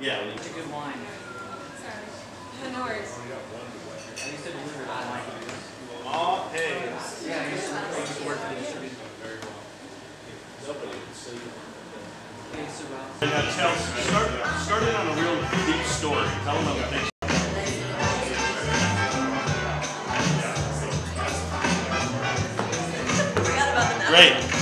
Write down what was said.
Yeah. It's a good wine. Sorry. No worries. I used to deliver wine. All pays. Yeah, I used to, work for the. Very well. Nobody can see you. Tell, start, start it on a real deep story. Tell them about the Great.